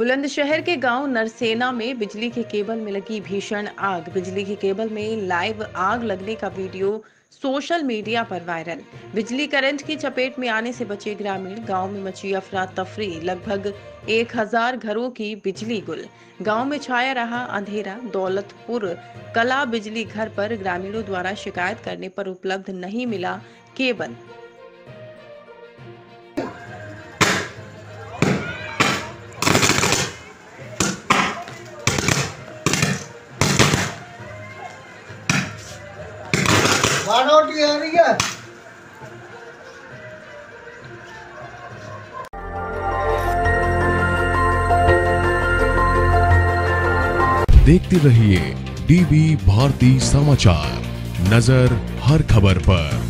बुलंदशहर के गाँव नरसेना में बिजली के केबल में लगी भीषण आग। बिजली के केबल में लाइव आग लगने का वीडियो सोशल मीडिया पर वायरल। बिजली करंट की चपेट में आने से बचे ग्रामीण, गाँव में मची अफरा तफरी, लगभग एक हज़ार घरों की बिजली गुल। गाँव में छाया रहा अंधेरा, दौलतपुर कला बिजली घर पर ग्रामीणों द्वारा शिकायत करने पर उपलब्ध नहीं मिला केबल। बानोटी आ रही है देखते रहिए डीबी भारती समाचार। नज़र हर खबर पर।